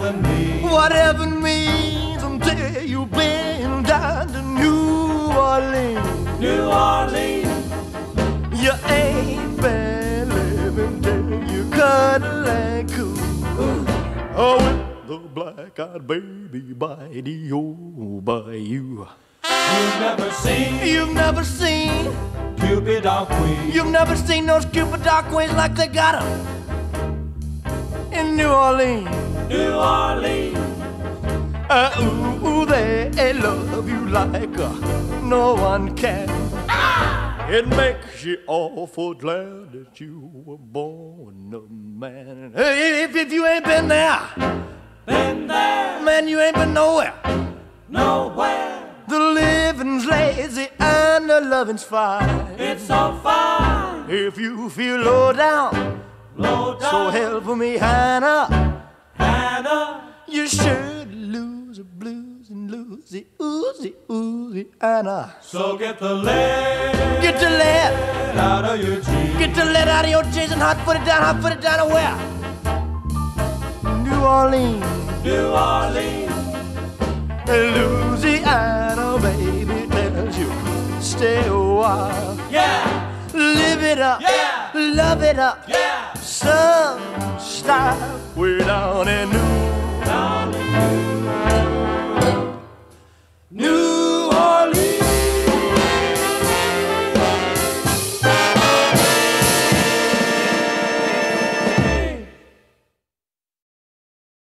heaven means. What heaven means until you've been down to New Orleans. New Orleans. You ain't been living till you cuddle and cool. Oh, with the black-eyed baby by the old bayou. You've never seen You've never seen, Cupid or Queen. you've never seen those Cupid dark queens like they got 'em in New Orleans. New Orleans. Uh, ooh, ooh, they love you like uh, no one can. It makes you awful glad that you were born a man. Hey, if, if you ain't been there, Been there, man, you ain't been nowhere. nowhere. The living's lazy and the loving's fine. It's so fine. If you feel low down, Low down. So help me, Hannah. Hannah. You should lose the blues and lose the oozy, oozy, Anna. So get the lead Get the lead, out of your jeans. get the lead out of your jeans and hot foot it down, hot foot it down to where? New Orleans, New Orleans. Louisiana, baby, tells you stay a while. Yeah, Live it up, Yeah. love it up, yeah. some style. We're down in New